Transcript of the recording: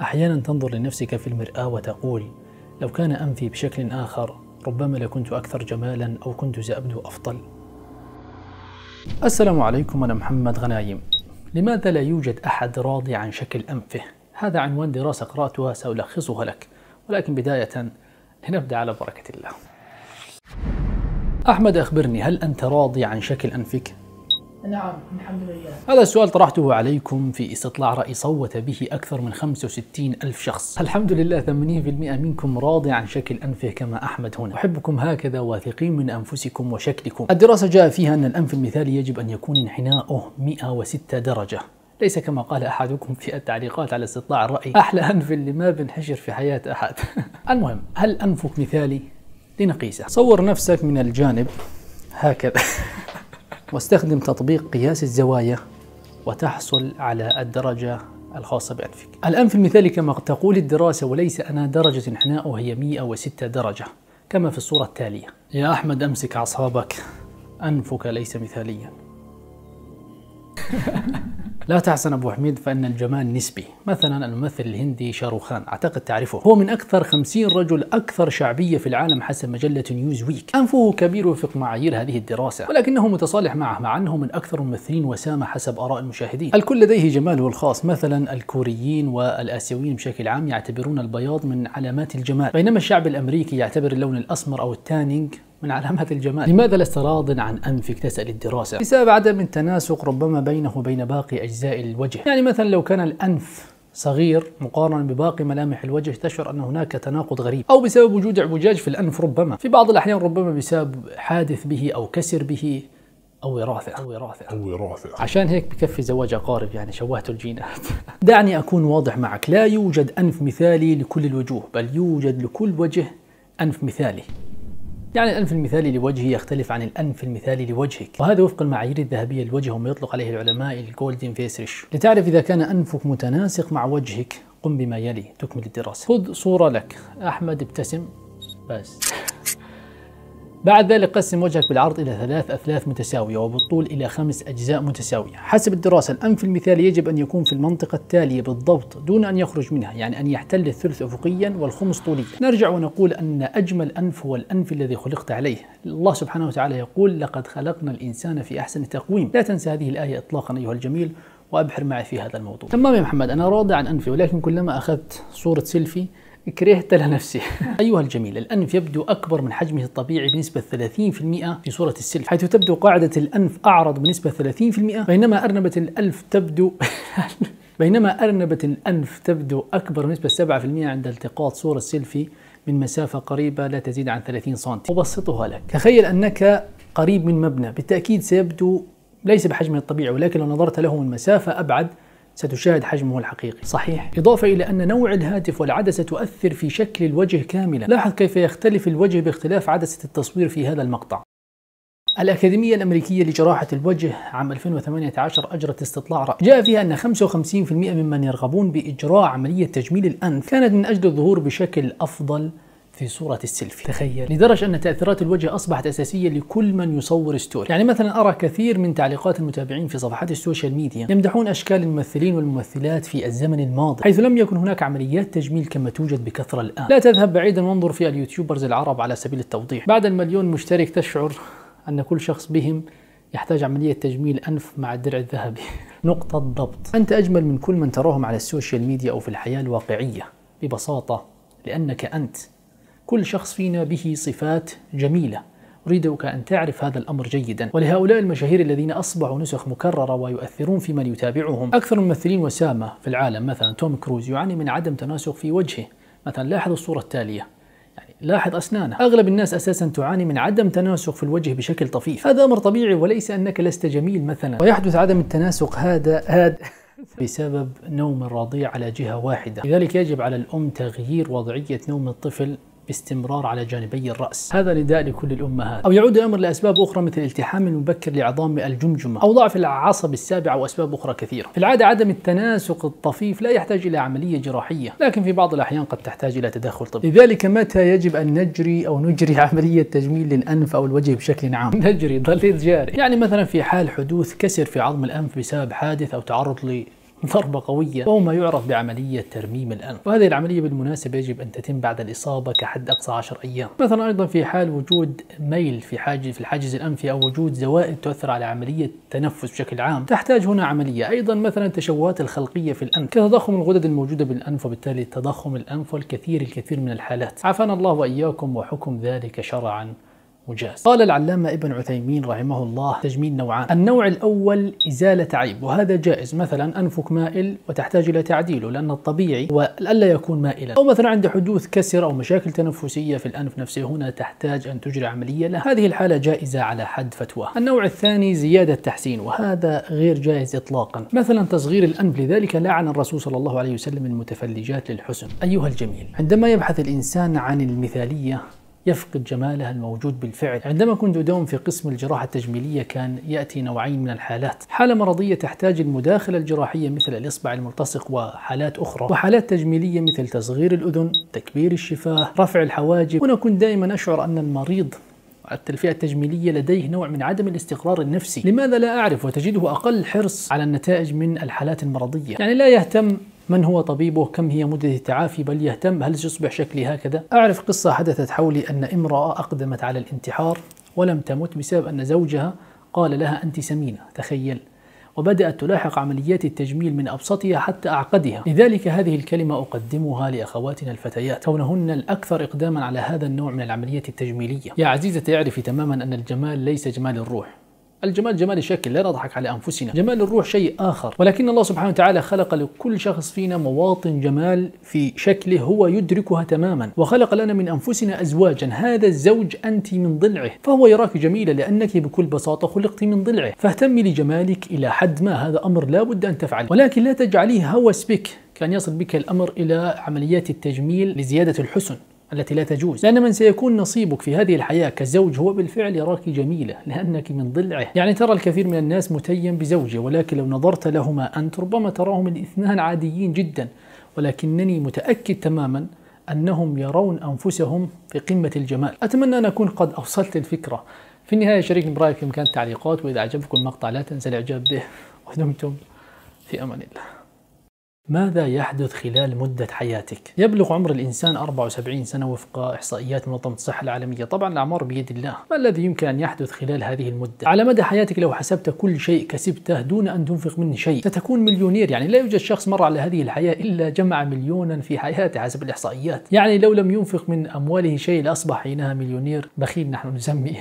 أحيانا تنظر لنفسك في المرآة وتقول لو كان أنفي بشكل آخر ربما لكنت أكثر جمالا أو كنت سأبدو أفضل السلام عليكم أنا محمد غنايم لماذا لا يوجد أحد راضي عن شكل أنفه؟ هذا عنوان دراسة قرأتها سألخصها لك ولكن بداية لنبدأ على بركة الله أحمد أخبرني هل أنت راضي عن شكل أنفك؟ نعم الحمد لله. هذا السؤال طرحته عليكم في استطلاع رأي صوت به أكثر من 65 ألف شخص. الحمد لله 80% منكم راضي عن شكل أنفه كما أحمد هنا. أحبكم هكذا واثقين من أنفسكم وشكلكم. الدراسة جاء فيها أن الأنف المثالي يجب أن يكون انحناؤه 106 درجة. ليس كما قال أحدكم في التعليقات على استطلاع الرأي أحلى أنف اللي ما بنحشر في حياة أحد. المهم هل أنفك مثالي؟ لنقيسه. صور نفسك من الجانب. هكذا. واستخدم تطبيق قياس الزوايا وتحصل على الدرجة الخاصة بأنفك. الأنف المثالي كما تقول الدراسة وليس أنا درجة انحناءه هي 106 درجة كما في الصورة التالية. يا أحمد أمسك أعصابك. أنفك ليس مثاليا. لا تحزن أبو حميد فإن الجمال نسبي. مثلا الممثل الهندي شاروخان أعتقد تعرفه. هو من أكثر خمسين رجل أكثر شعبية في العالم حسب مجلة نيوز ويك أنفه كبير وفق معايير هذه الدراسة ولكنه متصالح معه مع أنه من أكثر الممثلين وسامة حسب آراء المشاهدين. الكل لديه جماله الخاص مثلا الكوريين والآسيويين بشكل عام يعتبرون البياض من علامات الجمال. بينما الشعب الأمريكي يعتبر اللون الأسمر أو التانينج من علامات الجمال. لماذا لست راض عن أنفك؟ تسأل الدراسة بسبب عدم التناسق ربما بينه وبين باقي أجزاء الوجه. يعني مثلا لو كان الأنف صغير مقارنة بباقي ملامح الوجه تشعر أن هناك تناقض غريب. أو بسبب وجود اعوجاج في الأنف ربما. في بعض الأحيان ربما بسبب حادث به أو كسر به أو وراثة. أو وراثة. أو وراثة. عشان هيك بكفي زواج أقارب يعني شوهت الجينات. دعني أكون واضح معك. لا يوجد أنف مثالي لكل الوجوه بل يوجد لكل وجه أنف مثالي. يعني الأنف المثالي لوجهي يختلف عن الأنف المثالي لوجهك. وهذا وفق المعايير الذهبية للوجه وما يطلق عليه العلماء ال golden face ratio لتعرف إذا كان أنفك متناسق مع وجهك قم بما يلي تكمل الدراسة. خذ صورة لك. أحمد ابتسم بس. بعد ذلك قسم وجهك بالعرض إلى ثلاث أثلاث متساوية وبالطول إلى خمس أجزاء متساوية. حسب الدراسة الأنف المثالي يجب أن يكون في المنطقة التالية بالضبط دون أن يخرج منها يعني أن يحتل الثلث أفقيا والخمس طوليا. نرجع ونقول أن أجمل أنف هو الأنف الذي خلقت عليه. الله سبحانه وتعالى يقول لقد خلقنا الإنسان في أحسن تقويم. لا تنسى هذه الآية إطلاقا أيها الجميل وأبحر معي في هذا الموضوع. تمام يا محمد أنا راضي عن أنفي ولكن كلما أخذت صورة سيلفي كرهت أنفي أيها الجميل الأنف يبدو أكبر من حجمه الطبيعي بنسبة 30% في صورة السلف حيث تبدو قاعدة الأنف أعرض بنسبة 30% بينما أرنبة الألف تبدو بينما أرنبة الأنف تبدو أكبر بنسبة 7% عند التقاط صورة سيلفي من مسافة قريبة لا تزيد عن 30 سم أبسطها لك. تخيل أنك قريب من مبنى بالتأكيد سيبدو ليس بحجمه الطبيعي ولكن لو نظرت له من مسافة أبعد ستشاهد حجمه الحقيقي. صحيح. إضافة إلى أن نوع الهاتف والعدسة تؤثر في شكل الوجه كاملا. لاحظ كيف يختلف الوجه باختلاف عدسة التصوير في هذا المقطع. الأكاديمية الأمريكية لجراحة الوجه عام 2018 أجرت استطلاع رأي جاء فيها أن 55% ممن يرغبون بإجراء عملية تجميل الأنف. كانت من أجل الظهور بشكل أفضل في صورة السيلفي. تخيل. لدرجة أن تأثيرات الوجه أصبحت أساسية لكل من يصور story. يعني مثلا أرى كثير من تعليقات المتابعين في صفحات ال social media يمدحون أشكال الممثلين والممثلات في الزمن الماضي حيث لم يكن هناك عمليات تجميل كما توجد بكثرة الآن. لا تذهب بعيدا وانظر في ال YouTubers العرب على سبيل التوضيح. بعد المليون مشترك تشعر أن كل شخص بهم يحتاج عملية تجميل أنف مع الدرع الذهبي. نقطة ضبط أنت أجمل من كل من تراهم على ال social media أو في الحياة الواقعية ببساطة لأنك أنت كل شخص فينا به صفات جميلة. أريدك أن تعرف هذا الأمر جيدا. ولهؤلاء المشاهير الذين أصبحوا نسخ مكررة ويؤثرون في من يتابعهم أكثر الممثلين وسامة في العالم مثلا توم كروز يعاني من عدم تناسق في وجهه. مثلا لاحظ الصورة التالية. يعني لاحظ أسنانه. أغلب الناس أساسا تعاني من عدم تناسق في الوجه بشكل طفيف. هذا أمر طبيعي وليس أنك لست جميل مثلا. ويحدث عدم التناسق هذا هذا بسبب نوم الرضيع على جهة واحدة. لذلك يجب على الأم تغيير وضعية نوم الطفل باستمرار على جانبي الرأس. هذا نداء لكل الأمهات. أو يعود الأمر لأسباب أخرى مثل الالتحام المبكر لعظام الجمجمة. أو ضعف العصب السابع وأسباب أخرى كثيرة. في العادة عدم التناسق الطفيف لا يحتاج إلى عملية جراحية. لكن في بعض الأحيان قد تحتاج إلى تدخل طبي. لذلك متى يجب أن نجري أو نجري عملية تجميل للأنف أو الوجه بشكل عام؟ نجري ضليت جاري. يعني مثلا في حال حدوث كسر في عظم الأنف بسبب حادث أو تعرض ضربة قوية وهو ما يعرف بعملية ترميم الأنف. وهذه العملية بالمناسبة يجب أن تتم بعد الإصابة كحد أقصى 10 أيام. مثلا أيضا في حال وجود ميل في حاجز في الحاجز الأنفي أو وجود زوائد تؤثر على عملية التنفس بشكل عام تحتاج هنا عملية. أيضا مثلا التشوهات الخلقية في الأنف. كتضخم الغدد الموجودة بالأنف وبالتالي تضخم الأنف والكثير الكثير من الحالات. عافانا الله وإياكم وحكم ذلك شرعا. مجاز. قال العلامة ابن عثيمين رحمه الله تجميل نوعان. النوع الأول إزالة عيب وهذا جائز. مثلا أنفك مائل وتحتاج إلى تعديله لأن الطبيعي وألا يكون مائلا. أو مثلا عند حدوث كسر أو مشاكل تنفسية في الأنف نفسه هنا تحتاج أن تجري عملية له هذه الحالة جائزة على حد فتوى. النوع الثاني زيادة تحسين وهذا غير جائز إطلاقا. مثلا تصغير الأنف لذلك لعن الرسول صلى الله عليه وسلم المتفلجات للحسن. أيها الجميل عندما يبحث الإنسان عن المثالية يفقد جمالها الموجود بالفعل. عندما كنت أداوم في قسم الجراحة التجميلية كان يأتي نوعين من الحالات. حالة مرضية تحتاج المداخلة الجراحية مثل الإصبع الملتصق وحالات أخرى وحالات تجميلية مثل تصغير الأذن تكبير الشفاه رفع الحواجب. هنا كنت دائما أشعر أن المريض التلفئة التجميلية لديه نوع من عدم الاستقرار النفسي. لماذا لا أعرف؟ وتجده أقل حرص على النتائج من الحالات المرضية. يعني لا يهتم من هو طبيبه؟ كم هي مدة التعافي؟ بل يهتم؟ هل سيصبح شكلي هكذا؟ أعرف قصة حدثت حولي أن امرأة أقدمت على الانتحار ولم تمت بسبب أن زوجها قال لها أنت سمينة تخيل. وبدأت تلاحق عمليات التجميل من أبسطها حتى أعقدها. لذلك هذه الكلمة أقدمها لأخواتنا الفتيات. كونهن الأكثر إقداما على هذا النوع من العمليات التجميلية. يا عزيزتي اعرفي تماما أن الجمال ليس جمال الروح. الجمال جمال الشكل لا نضحك على أنفسنا. جمال الروح شيء آخر. ولكن الله سبحانه وتعالى خلق لكل شخص فينا مواطن جمال في شكله هو يدركها تماما. وخلق لنا من أنفسنا ازواجا. هذا الزوج أنت من ضلعه. فهو يراك جميله لأنك بكل بساطة خلقت من ضلعه. فاهتمي لجمالك إلى حد ما. هذا أمر لا بد أن تفعل. ولكن لا تجعليه هوس بك كان يصل بك الأمر إلى عمليات التجميل لزيادة الحسن. التي لا تجوز. لأن من سيكون نصيبك في هذه الحياة كزوج هو بالفعل يراك جميلة لأنك من ضلعه. يعني ترى الكثير من الناس متيم بزوجه ولكن لو نظرت لهما أنت ربما تراهم الاثنان عاديين جدا. ولكنني متأكد تماما أنهم يرون أنفسهم في قمة الجمال. أتمنى أن أكون قد أوصلت الفكرة. في النهاية شاركني برأيك في مكان التعليقات وإذا أعجبكم المقطع لا تنسى الإعجاب به. ودمتم في أمان الله. ماذا يحدث خلال مدة حياتك؟ يبلغ عمر الإنسان 74 سنة وفق إحصائيات منظمة الصحة العالمية. طبعا الأعمار بيد الله. ما الذي يمكن أن يحدث خلال هذه المدة؟ على مدى حياتك لو حسبت كل شيء كسبته دون أن تنفق منه شيء ستكون مليونير. يعني لا يوجد شخص مر على هذه الحياة إلا جمع مليونا في حياته حسب الإحصائيات. يعني لو لم ينفق من أمواله شيء لأصبح حينها مليونير. بخيل نحن نسميه.